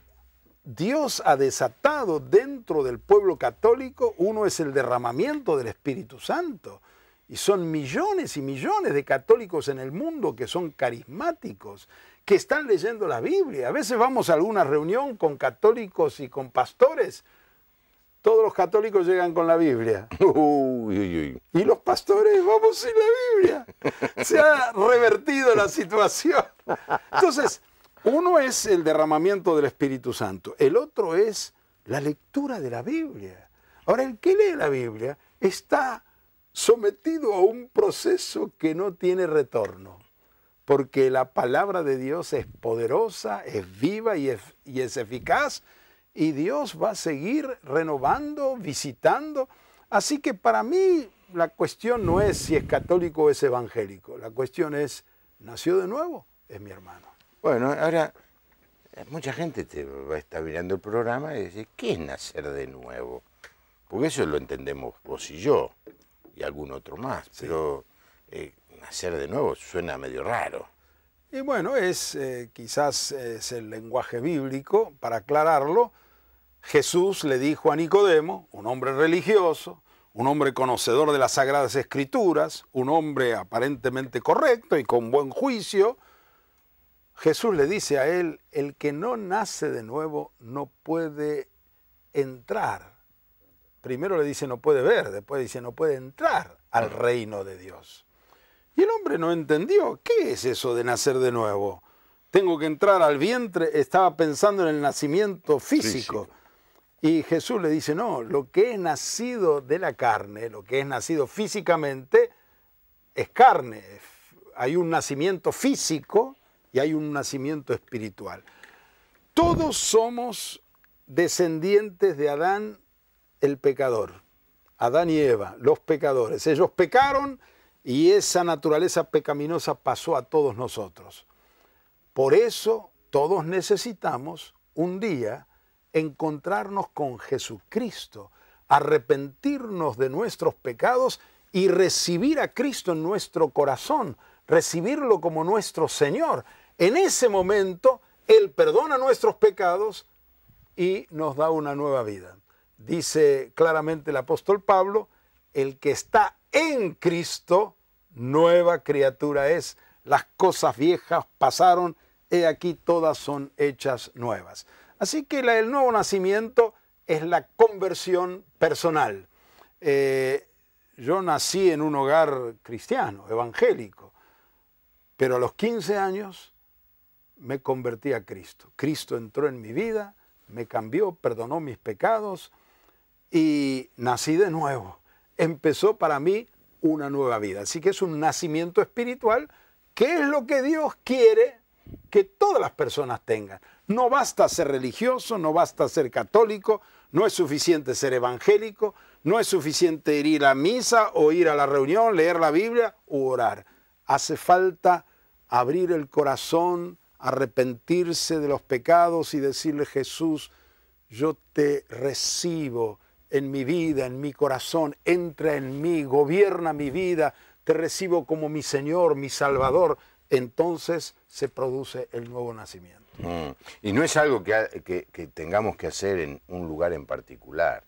Dios ha desatado dentro del pueblo católico. Uno es el derramamiento del Espíritu Santo. Y son millones y millones de católicos en el mundo que son carismáticos, que están leyendo la Biblia. A veces vamos a alguna reunión con católicos y con pastores. Todos los católicos llegan con la Biblia. Uy, uy, uy. Y los pastores vamos sin la Biblia. Se ha revertido la situación. Entonces, uno es el derramamiento del Espíritu Santo, el otro es la lectura de la Biblia. Ahora, el que lee la Biblia está sometido a un proceso que no tiene retorno, porque la palabra de Dios es poderosa, es viva y es, y es eficaz, y Dios va a seguir renovando, visitando. Así que para mí la cuestión no es si es católico o es evangélico, la cuestión es, ¿nació de nuevo? Es mi hermano. Bueno, ahora eh, mucha gente te va a estar mirando el programa y dice, ¿qué es nacer de nuevo? Porque eso lo entendemos vos y yo, y algún otro más, pero eh, nacer de nuevo suena medio raro. Y bueno, es eh, quizás es el lenguaje bíblico, para aclararlo, Jesús le dijo a Nicodemo, un hombre religioso, un hombre conocedor de las sagradas escrituras, un hombre aparentemente correcto y con buen juicio, Jesús le dice a él, el que no nace de nuevo no puede entrar. Primero le dice no puede ver, después dice no puede entrar al reino de Dios. Y el hombre no entendió, ¿qué es eso de nacer de nuevo? Tengo que entrar al vientre, estaba pensando en el nacimiento físico. Y Jesús le dice, no, lo que es nacido de la carne, lo que es nacido físicamente, es carne. Hay un nacimiento físico y hay un nacimiento espiritual. Todos somos descendientes de Adán el pecador. Adán y Eva, los pecadores. Ellos pecaron y esa naturaleza pecaminosa pasó a todos nosotros. Por eso todos necesitamos un día encontrarnos con Jesucristo, arrepentirnos de nuestros pecados y recibir a Cristo en nuestro corazón, recibirlo como nuestro Señor. En ese momento, Él perdona nuestros pecados y nos da una nueva vida. Dice claramente el apóstol Pablo, el que está en Cristo, nueva criatura es. Las cosas viejas pasaron, he aquí todas son hechas nuevas. Así que la, el nuevo nacimiento es la conversión personal. Eh, yo nací en un hogar cristiano, evangélico, pero a los 15 años me convertí a Cristo. Cristo entró en mi vida, me cambió, perdonó mis pecados y nací de nuevo. Empezó para mí una nueva vida. Así que es un nacimiento espiritual, que es lo que Dios quiere que todas las personas tengan. No basta ser religioso, no basta ser católico, no es suficiente ser evangélico, no es suficiente ir a misa o ir a la reunión, leer la Biblia u orar. Hace falta abrir el corazón, arrepentirse de los pecados y decirle Jesús, yo te recibo en mi vida, en mi corazón, entra en mí, gobierna mi vida, te recibo como mi Señor, mi Salvador, entonces se produce el nuevo nacimiento. Mm. Y no es algo que, que- tengamos que hacer en un lugar en particular.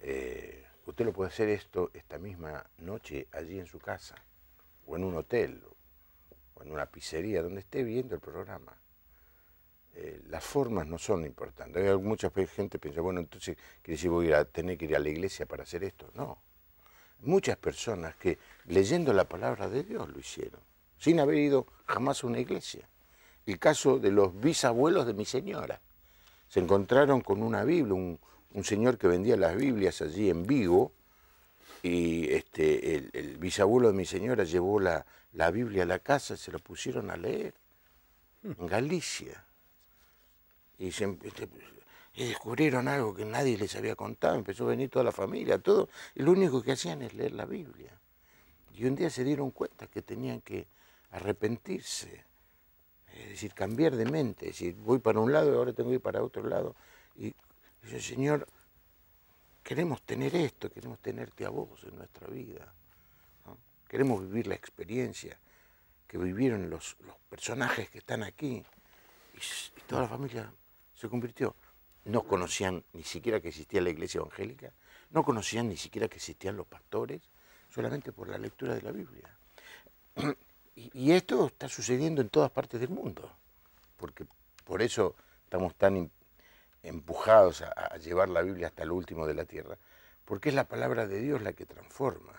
Eh, usted lo puede hacer esto esta misma noche allí en su casa, o en un hotel, o en una pizzería, donde esté viendo el programa. Eh, las formas no son importantes. Hay mucha gente piensa, bueno, entonces quiere decir voy a tener que ir a la iglesia para hacer esto. No. Muchas personas que leyendo la palabra de Dios lo hicieron, sin haber ido jamás a una iglesia. El caso de los bisabuelos de mi señora. Se encontraron con una Biblia, un, un señor que vendía las Biblias allí en Vigo, y este, el, el bisabuelo de mi señora llevó la, la Biblia a la casa, se la pusieron a leer en Galicia. Y, se, este, y descubrieron algo que nadie les había contado, empezó a venir toda la familia, todo, y lo único que hacían es leer la Biblia. Y un día se dieron cuenta que tenían que arrepentirse, es decir, cambiar de mente, es decir, voy para un lado y ahora tengo que ir para otro lado. Y dice, Señor, queremos tener esto, queremos tenerte a vos en nuestra vida. Queremos vivir la experiencia que vivieron los, los personajes que están aquí. Y toda la familia se convirtió. No conocían ni siquiera que existía la iglesia evangélica, no conocían ni siquiera que existían los pastores, solamente por la lectura de la Biblia. Y, esto está sucediendo en todas partes del mundo, porque por eso estamos tan em- empujados a, llevar la Biblia hasta lo último de la tierra, porque es la palabra de Dios la que transforma.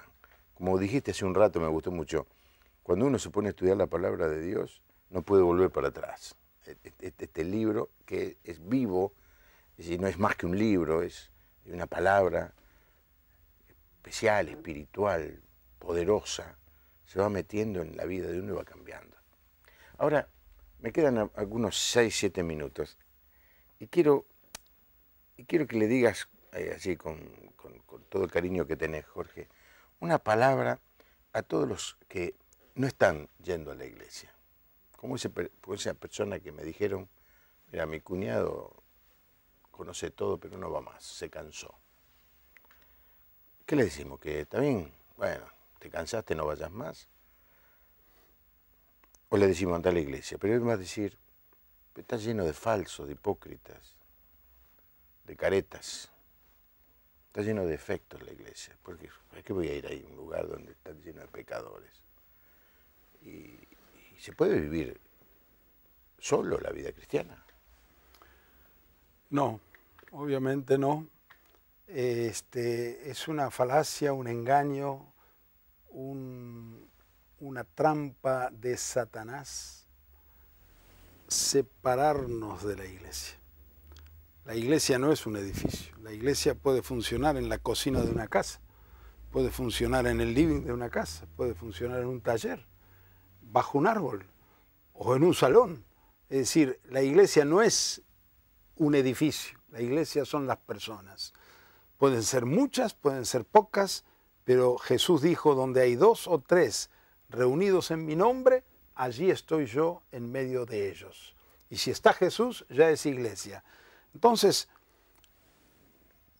Como dijiste hace un rato, me gustó mucho, cuando uno se pone a estudiar la palabra de Dios, no puede volver para atrás. Este, este libro que es vivo, no es más que un libro, es una palabra especial, espiritual, poderosa, se va metiendo en la vida de uno y va cambiando. Ahora, me quedan algunos 6, 7 minutos y quiero, y quiero que le digas, eh, así con, con- todo el cariño que tenés, Jorge, una palabra a todos los que no están yendo a la iglesia. Como ese esa persona que me dijeron, mira, mi cuñado conoce todo, pero no va más, se cansó. ¿Qué le decimos? Que también, bueno, te cansaste, no vayas más. O le decimos anda a la iglesia, pero va a decir, está lleno de falsos, de hipócritas, de caretas. Está lleno de efectos la iglesia. Porque ¿para qué voy a ir ahí a un lugar donde está lleno de pecadores? Y se puede vivir solo la vida cristiana. No, obviamente no. Este, es una falacia, un engaño, un- una trampa de Satanás separarnos de la iglesia. La iglesia no es un edificio. La iglesia puede funcionar en la cocina de una casa, puede funcionar en el living de una casa, puede funcionar en un taller, bajo un árbol o en un salón. Es decir, la iglesia no es un edificio, la iglesia son las personas. Pueden ser muchas, pueden ser pocas, pero Jesús dijo, donde hay dos o tres reunidos en mi nombre, allí estoy yo en medio de ellos. Y si está Jesús, ya es iglesia. Entonces,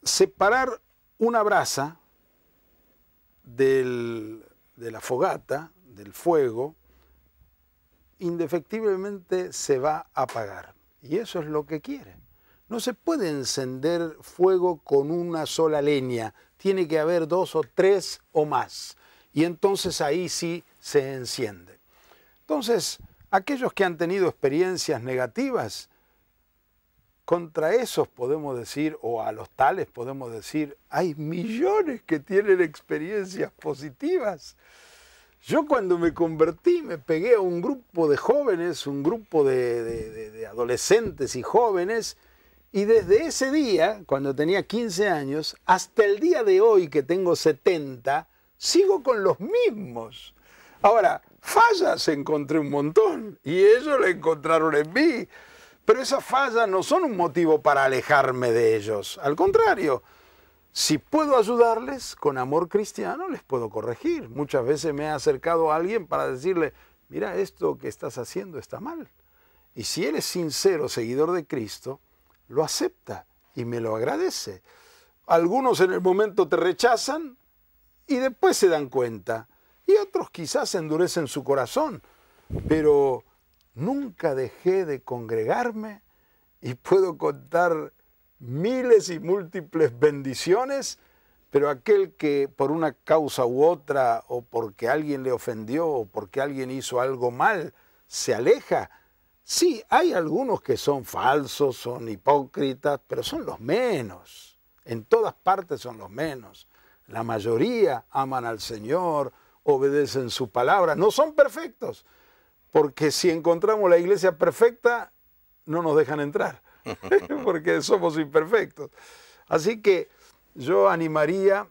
separar una brasa del- de la fogata, del fuego, indefectiblemente se va a apagar. Y eso es lo que quiere. No se puede encender fuego con una sola leña, tiene que haber dos o tres o más. Y entonces ahí sí se enciende. Entonces, aquellos que han tenido experiencias negativas, contra esos podemos decir, o a los tales podemos decir, hay millones que tienen experiencias positivas. Yo cuando me convertí me pegué a un grupo de jóvenes, un grupo de, de- adolescentes y jóvenes, y desde ese día, cuando tenía 15 años, hasta el día de hoy que tengo 70, sigo con los mismos. Ahora, fallas encontré un montón y ellos la encontraron en mí. Pero esas fallas no son un motivo para alejarme de ellos. Al contrario, si puedo ayudarles con amor cristiano, les puedo corregir. Muchas veces me he acercado a alguien para decirle, mira, esto que estás haciendo está mal. Y si eres sincero seguidor de Cristo, lo acepta y me lo agradece. Algunos en el momento te rechazan y después se dan cuenta. Y otros quizás endurecen su corazón. Pero nunca dejé de congregarme y puedo contar miles y múltiples bendiciones, pero aquel que por una causa u otra, o porque alguien le ofendió, o porque alguien hizo algo mal, se aleja, sí, hay algunos que son falsos, son hipócritas, pero son los menos. En todas partes son los menos. La mayoría aman al Señor, obedecen su palabra, no son perfectos, porque si encontramos la iglesia perfecta, no nos dejan entrar, porque somos imperfectos. Así que yo animaría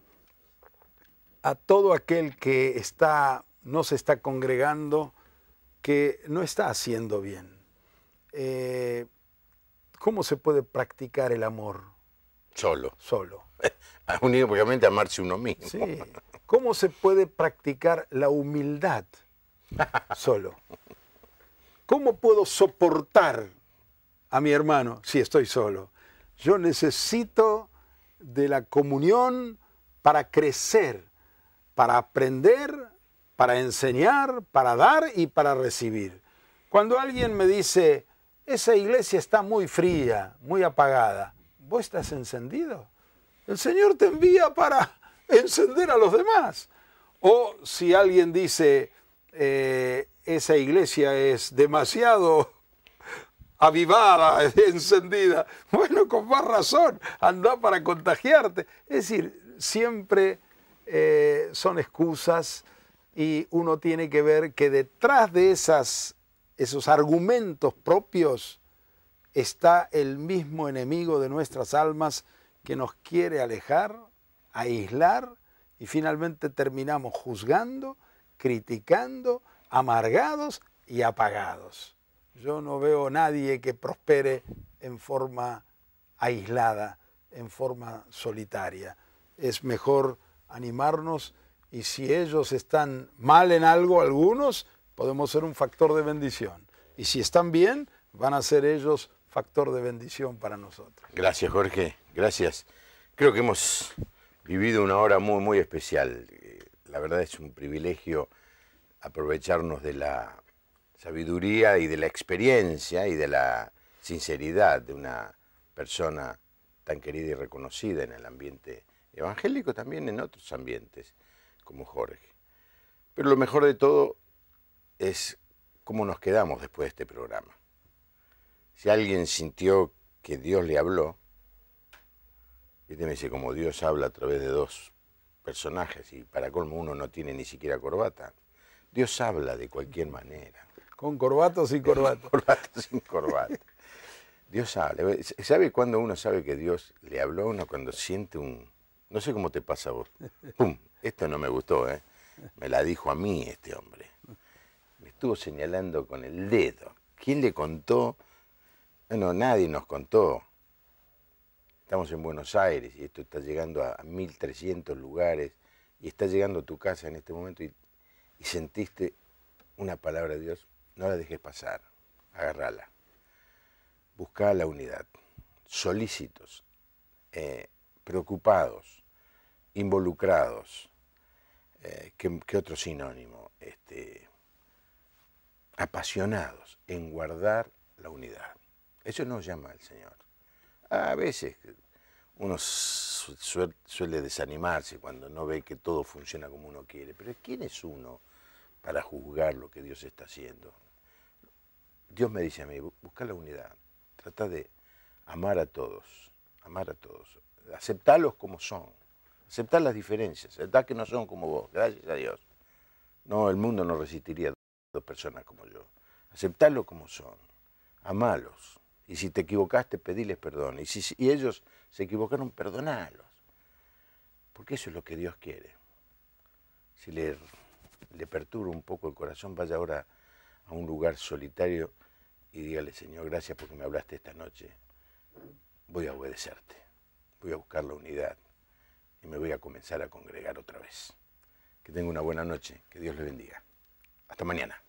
a todo aquel que está, no se está congregando, que no está haciendo bien. Eh, ¿Cómo se puede practicar el amor? Solo. Solo. Únicamente amarse uno mismo. Sí. ¿Cómo se puede practicar la humildad? Solo. ¿Cómo puedo soportar a mi hermano si estoy solo? Yo necesito de la comunión para crecer, para aprender, para enseñar, para dar y para recibir. Cuando alguien me dice, esa iglesia está muy fría, muy apagada, ¿vos estás encendido? El Señor te envía para encender a los demás. O si alguien dice, eh, esa iglesia es demasiado avivada, encendida. Bueno, con más razón, anda para contagiarte. Es decir, siempre eh, son excusas y uno tiene que ver que detrás de esas, esos argumentos propios está el mismo enemigo de nuestras almas que nos quiere alejar, aislar y finalmente terminamos juzgando, criticando, amargados y apagados. Yo no veo nadie que prospere en forma aislada, en forma solitaria. Es mejor animarnos y si ellos están mal en algo, algunos, podemos ser un factor de bendición. Y si están bien, van a ser ellos factor de bendición para nosotros. Gracias, Jorge. Gracias. Creo que hemos vivido una hora muy, muy especial. La verdad es un privilegio aprovecharnos de la sabiduría y de la experiencia y de la sinceridad de una persona tan querida y reconocida en el ambiente evangélico, también en otros ambientes, como Jorge. Pero lo mejor de todo es cómo nos quedamos después de este programa. Si alguien sintió que Dios le habló, dice, como Dios habla a través de dos personajes, y para colmo uno no tiene ni siquiera corbata, Dios habla de cualquier manera. Con corbata o sin corbata. corbata sin corbata. Dios habla. ¿Sabe cuándo uno sabe que Dios le habló a uno? Cuando siente un... No sé cómo te pasa a vos. ¡Pum! Esto no me gustó, ¿eh? Me la dijo a mí este hombre. Estuvo señalando con el dedo. ¿Quién le contó? Bueno, nadie nos contó. Estamos en Buenos Aires y esto está llegando a 1.300 lugares y está llegando a tu casa en este momento y sentiste una palabra de Dios, no la dejes pasar, agarrala. Busca la unidad, solícitos, eh, preocupados, involucrados, eh, ¿qué, otro sinónimo? Este, apasionados en guardar la unidad. Eso nos llama el Señor. A veces uno suele desanimarse cuando no ve que todo funciona como uno quiere, pero ¿quién es uno para juzgar lo que Dios está haciendo. Dios me dice a mí, busca la unidad, trata de amar a todos, amar a todos, aceptarlos como son, aceptar las diferencias, aceptar que no son como vos, gracias a Dios. No, el mundo no resistiría dos personas como yo. Aceptarlos como son, amalos. Y si te equivocaste, pediles perdón. Y si y ellos se equivocaron, perdonalos. Porque eso es lo que Dios quiere. Si le le perturba un poco el corazón, vaya ahora a un lugar solitario y dígale, Señor, gracias porque me hablaste esta noche. Voy a obedecerte, voy a buscar la unidad y me voy a comenzar a congregar otra vez. Que tenga una buena noche, que Dios le bendiga. Hasta mañana.